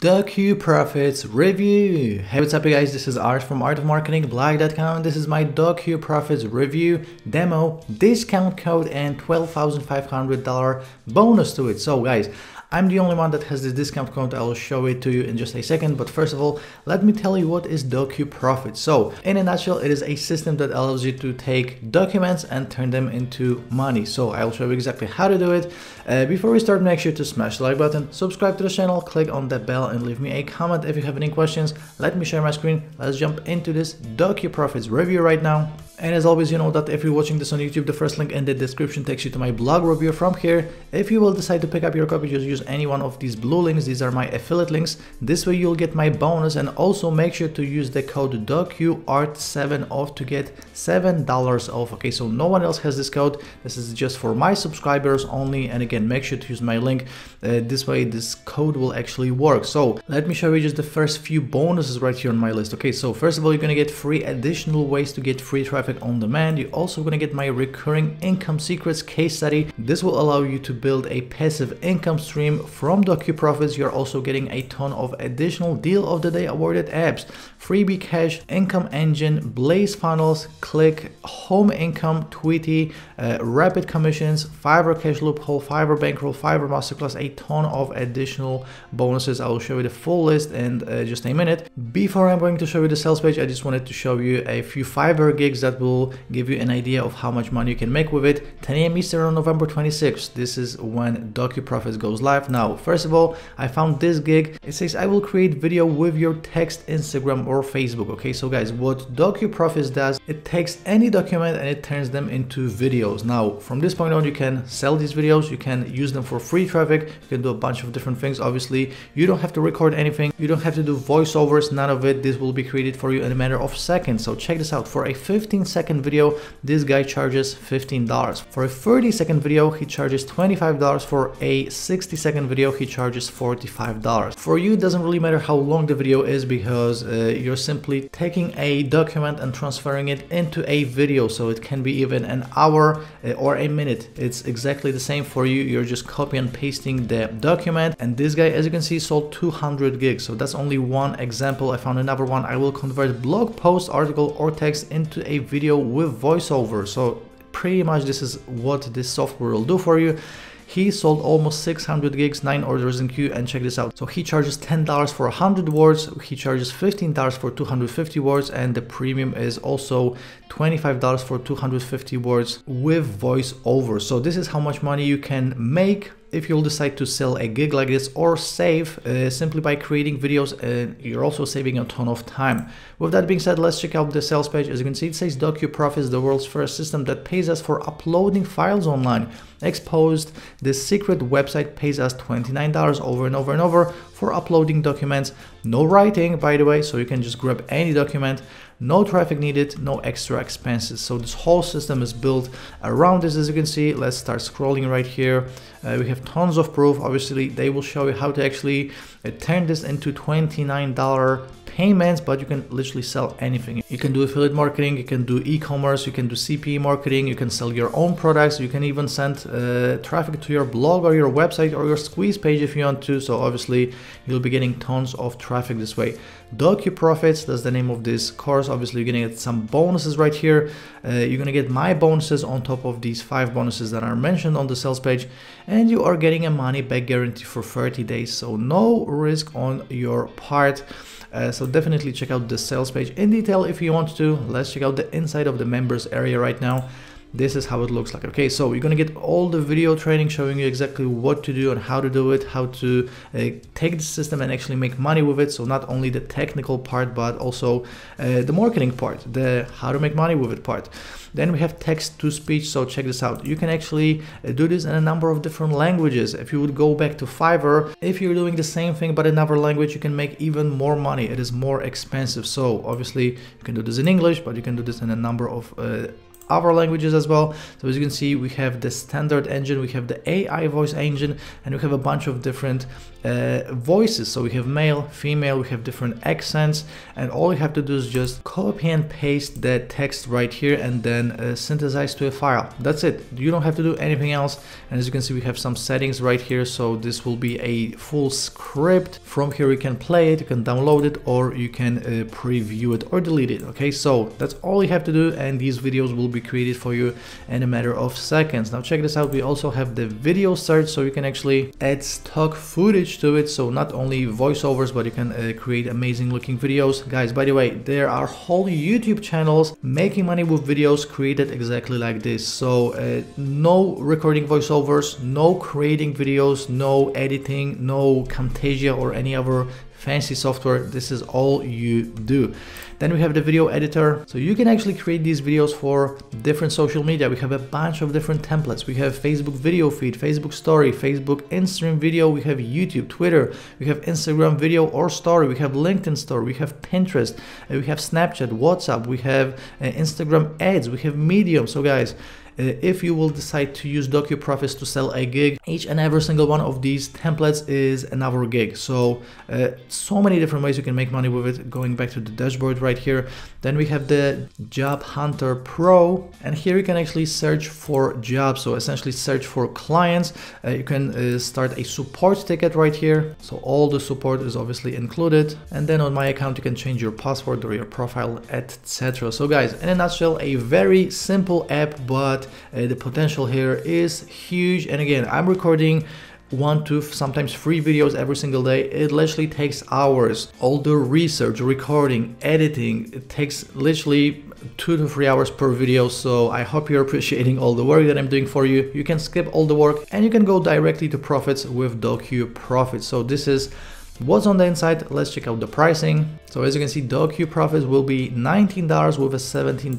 DocuProfits Review. Hey, what's up you guys? This is Art from Art of Marketing artofmarketingblog.com. This is my DocuProfits Review demo, discount code and $12,500 bonus to it. So guys, I'm the only one that has this discount code. I will show it to you in just a second. But first of all, let me tell you what is DocuProfit. So in a nutshell, it is a system that allows you to take documents and turn them into money. So I will show you exactly how to do it. Uh, before we start, make sure to smash the like button, subscribe to the channel, click on that bell and leave me a comment if you have any questions. Let me share my screen. Let's jump into this DocuProfits review right now. And as always, you know that if you're watching this on YouTube, the first link in the description takes you to my blog review from here. If you will decide to pick up your copy, just use any one of these blue links. These are my affiliate links. This way you'll get my bonus and also make sure to use the code DOCUART7 off to get $7 off. Okay, so no one else has this code. This is just for my subscribers only. And again, make sure to use my link. Uh, this way this code will actually work. So let me show you just the first few bonuses right here on my list. Okay, so first of all, you're gonna get free additional ways to get free traffic traffic on demand. You're also going to get my recurring income secrets case study. This will allow you to build a passive income stream from DocuProfits. You're also getting a ton of additional deal of the day awarded apps, Freebie Cash, Income Engine, Blaze Funnels, Click, Home Income, Tweety, uh, Rapid Commissions, Fiverr Cash Loophole, Fiverr Bankroll, Fiverr Masterclass, a ton of additional bonuses. I will show you the full list in uh, just a minute. Before I'm going to show you the sales page, I just wanted to show you a few Fiverr gigs that will give you an idea of how much money you can make with it. 10 a.m. Eastern on November 26th. This is when DocuProfits goes live. Now, first of all, I found this gig. It says I will create video with your text, Instagram or Facebook. Okay, so guys, what DocuProfits does, it takes any document and it turns them into videos. Now, from this point on, you can sell these videos. You can use them for free traffic. You can do a bunch of different things. Obviously, you don't have to record anything. You don't have to do voiceovers. None of it. This will be created for you in a matter of seconds. So check this out. For a 15 second video, this guy charges $15. For a 30 second video, he charges $25. For a 60 second video, he charges $45. For you, it doesn't really matter how long the video is because uh, you're simply taking a document and transferring it into a video. So it can be even an hour uh, or a minute. It's exactly the same for you. You're just copy and pasting the document. And this guy, as you can see, sold 200 gigs. So that's only one example. I found another one. I will convert blog post, article, or text into a video with voiceover. So pretty much this is what this software will do for you. He sold almost 600 gigs, 9 orders in queue, and check this out. So he charges $10 for 100 words, he charges $15 for 250 words, and the premium is also $25 for 250 words with voiceover. So this is how much money you can make if you'll decide to sell a gig like this or save uh, simply by creating videos uh, you're also saving a ton of time. With that being said let's check out the sales page. As you can see it says Docu is the world's first system that pays us for uploading files online. Exposed the secret website pays us $29 over and over and over for uploading documents no writing by the way so you can just grab any document no traffic needed, no extra expenses. So this whole system is built around this as you can see. Let's start scrolling right here. Uh, we have tons of proof. Obviously, they will show you how to actually uh, turn this into $29 payments, but you can literally sell anything. You can do affiliate marketing, you can do e-commerce, you can do CPE marketing, you can sell your own products, you can even send uh, traffic to your blog or your website or your squeeze page if you want to. So obviously you'll be getting tons of traffic this way. DocuProfits, that's the name of this course. Obviously you're gonna get some bonuses right here. Uh, you're gonna get my bonuses on top of these five bonuses that are mentioned on the sales page. And you are getting a money back guarantee for 30 days. So no risk on your part. Uh, so definitely check out the sales page in detail if you want to. Let's check out the inside of the members area right now this is how it looks like. Okay so you're gonna get all the video training showing you exactly what to do and how to do it how to uh, take the system and actually make money with it. So not only the technical part but also uh, the marketing part the how to make money with it part. Then we have text to speech so check this out. You can actually uh, do this in a number of different languages. If you would go back to Fiverr if you're doing the same thing but another language you can make even more money. It is more expensive. So obviously you can do this in English but you can do this in a number of uh, other languages as well. So as you can see, we have the standard engine, we have the AI voice engine, and we have a bunch of different uh, voices. So we have male, female, we have different accents, and all you have to do is just copy and paste the text right here and then uh, synthesize to a file. That's it. You don't have to do anything else. And as you can see, we have some settings right here. So this will be a full script. From here, you can play it, you can download it, or you can uh, preview it or delete it. Okay, so that's all you have to do. And these videos will be created for you in a matter of seconds. Now check this out. We also have the video search, so you can actually add stock footage to it. So not only voiceovers, but you can uh, create amazing looking videos. Guys, by the way, there are whole YouTube channels making money with videos created exactly like this. So uh, no recording voiceovers, no creating videos, no editing, no Camtasia or any other fancy software. This is all you do. Then we have the video editor. So you can actually create these videos for different social media. We have a bunch of different templates. We have Facebook video feed, Facebook story, Facebook Instagram video. We have YouTube, Twitter. We have Instagram video or story. We have LinkedIn story. We have Pinterest. We have Snapchat, WhatsApp. We have uh, Instagram ads. We have Medium. So guys, uh, if you will decide to use DocuProfits to sell a gig, each and every single one of these templates is another gig. So, uh, so many different ways you can make money with it. Going back to the dashboard right here. Then we have the Job Hunter Pro, and here you can actually search for jobs. So essentially search for clients. Uh, you can uh, start a support ticket right here. So all the support is obviously included. And then on my account, you can change your password or your profile, etc. So guys, in a nutshell, a very simple app, but uh, Uh, the potential here is huge. And again, I'm recording one to sometimes three videos every single day. It literally takes hours. All the research recording editing it takes literally two to three hours per video. So i hope you're appreciating all the work that i'm doing for you. You can skip all the work and you can go directly to profits with docu profit so this is What's on the inside? Let's check out the pricing. So as you can see, Docu profits will be $19 with a $17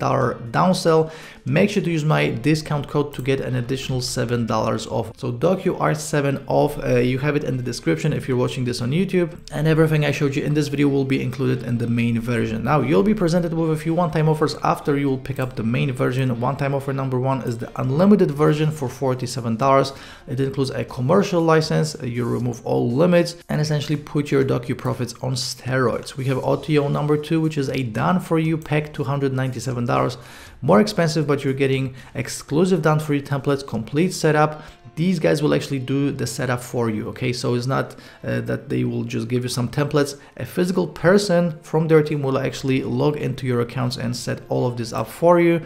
downsell. Make sure to use my discount code to get an additional $7 off. So Docu R7 off, uh, you have it in the description if you're watching this on YouTube. And everything I showed you in this video will be included in the main version. Now you'll be presented with a few one-time offers after you will pick up the main version. One-time offer number one is the unlimited version for $47. It includes a commercial license, you remove all limits, and essentially put your docu profits on steroids. We have OTO number two, which is a done for you pack, $297. More expensive, but you're getting exclusive done for you templates, complete setup. These guys will actually do the setup for you, okay? So it's not uh, that they will just give you some templates. A physical person from their team will actually log into your accounts and set all of this up for you.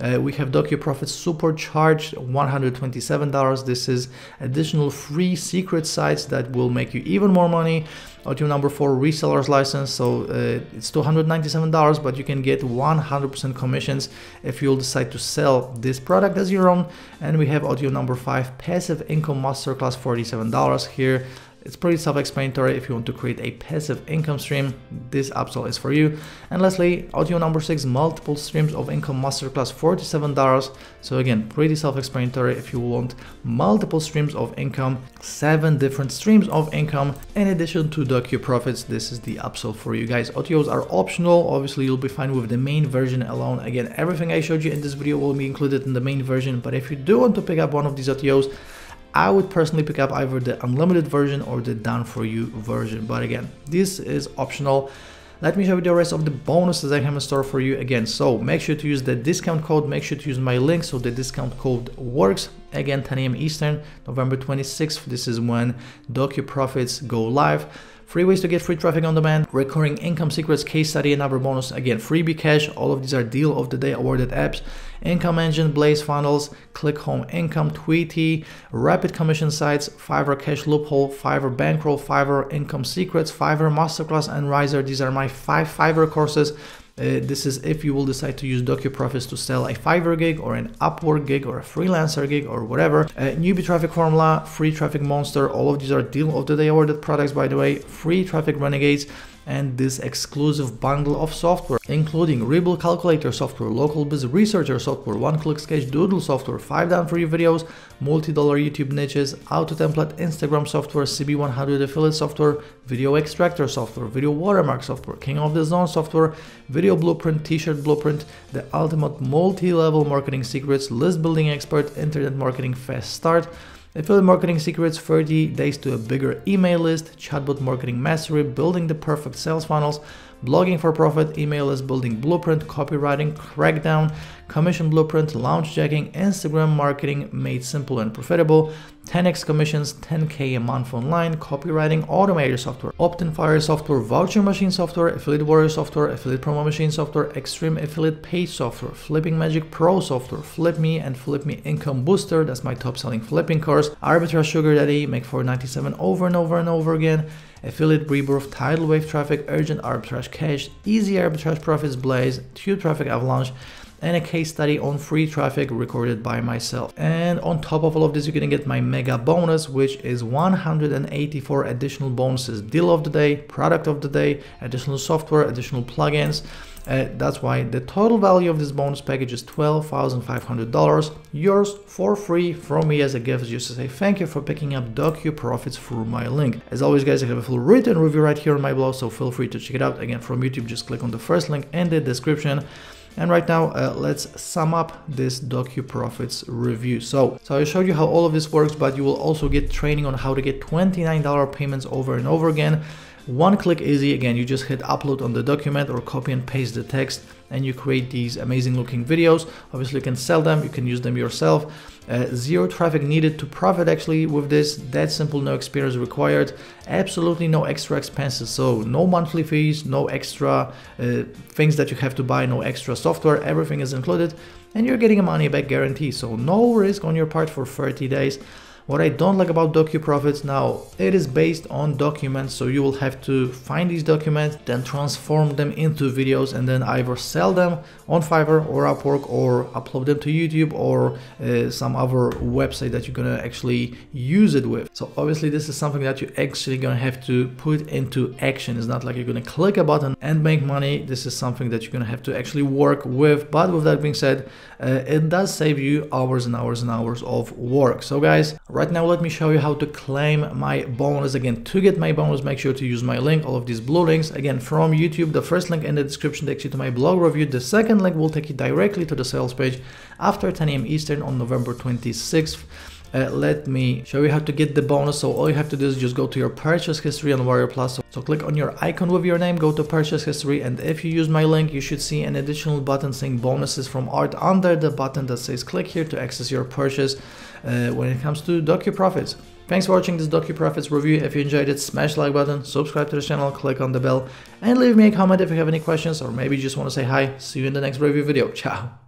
Uh, we have DocuProfits supercharged $127. This is additional free secret sites that will make you even more money. OTO number four reseller's license. So uh, it's $297, but you can get 100% commissions if you'll decide to sell this product as your own. And we have OTO number five passive income masterclass $47 here. It's pretty self-explanatory if you want to create a passive income stream, this upsell is for you. And lastly, OTO number six, multiple streams of income masterclass, $47. So again, pretty self-explanatory if you want multiple streams of income, seven different streams of income. In addition to Docu Profits, this is the upsell for you guys. OTOs are optional. Obviously, you'll be fine with the main version alone. Again, everything I showed you in this video will be included in the main version. But if you do want to pick up one of these OTOs, I would personally pick up either the unlimited version or the done for you version. But again, this is optional. Let me show you the rest of the bonuses I have in store for you again. So make sure to use the discount code. Make sure to use my link so the discount code works. Again, 10 a.m. Eastern, November 26th. This is when Docu Profits go live. Free ways to get free traffic on demand, recurring income secrets, case study, and other bonus. Again, freebie cash. All of these are deal of the day awarded apps. Income Engine, Blaze Funnels, Click Home Income, Tweety, Rapid Commission Sites, Fiverr Cash Loophole, Fiverr Bankroll, Fiverr Income Secrets, Fiverr Masterclass, and Riser. These are my five Fiverr courses uh, this is if you will decide to use DocuProfits to sell a Fiverr gig or an Upwork gig or a freelancer gig or whatever. Uh, newbie traffic formula, free traffic monster, all of these are deal of the day awarded products by the way, free traffic renegades, and this exclusive bundle of software, including Rebel Calculator software, Local Biz Researcher software, One-Click Sketch Doodle software, 5 down free videos, multi-dollar YouTube niches, auto template Instagram software, CB100 affiliate software, video extractor software, video watermark software, King of the Zone software, video blueprint, t-shirt blueprint, the ultimate multi-level marketing secrets, list building expert, internet marketing fast start, Affiliate marketing secrets 30 days to a bigger email list, chatbot marketing mastery, building the perfect sales funnels, blogging for profit, email list building blueprint, copywriting, crackdown, commission blueprint, launch jacking, Instagram marketing made simple and profitable, 10x commissions, 10k a month online, copywriting, automator software, opt-in fire software, voucher machine software, affiliate warrior software, affiliate promo machine software, extreme affiliate page software, flipping magic pro software, flip me and flip me income booster, that's my top selling flipping course, arbitrage sugar daddy, make 497 over and over and over again, affiliate rebirth, tidal wave traffic, urgent arbitrage cash, easy arbitrage profits blaze, tube traffic avalanche, and a case study on free traffic recorded by myself. And on top of all of this, you're gonna get my mega bonus, which is 184 additional bonuses, deal of the day, product of the day, additional software, additional plugins. Uh, that's why the total value of this bonus package is $12,500, yours for free from me as a gift, just to say thank you for picking up Docu Profits through my link. As always, guys, I have a full written review right here on my blog, so feel free to check it out. Again, from YouTube, just click on the first link in the description. And right now, uh, let's sum up this Docu Profits review. So, so I showed you how all of this works, but you will also get training on how to get $29 payments over and over again. One click easy, again, you just hit upload on the document or copy and paste the text and you create these amazing looking videos. Obviously you can sell them, you can use them yourself. Uh, zero traffic needed to profit actually with this, that simple, no experience required. Absolutely no extra expenses, so no monthly fees, no extra uh, things that you have to buy, no extra software, everything is included and you're getting a money back guarantee. So no risk on your part for 30 days. What I don't like about DocuProfits now, it is based on documents, so you will have to find these documents, then transform them into videos and then either sell them on Fiverr or Upwork or upload them to YouTube or uh, some other website that you're gonna actually use it with. So obviously this is something that you're actually gonna have to put into action. It's not like you're gonna click a button and make money. This is something that you're gonna have to actually work with. But with that being said, uh, it does save you hours and hours and hours of work. So guys, Right now, let me show you how to claim my bonus. Again, to get my bonus, make sure to use my link, all of these blue links. Again, from YouTube, the first link in the description takes you to my blog review. The second link will take you directly to the sales page after 10 a.m. Eastern on November 26th. Uh, let me show you how to get the bonus. So all you have to do is just go to your purchase history on Warrior Plus. So, so click on your icon with your name, go to purchase history. And if you use my link, you should see an additional button saying bonuses from art under the button that says click here to access your purchase uh, when it comes to Docu Profits. Thanks for watching this Docu Profits review. If you enjoyed it, smash the like button, subscribe to the channel, click on the bell, and leave me a comment if you have any questions or maybe you just want to say hi. See you in the next review video. Ciao.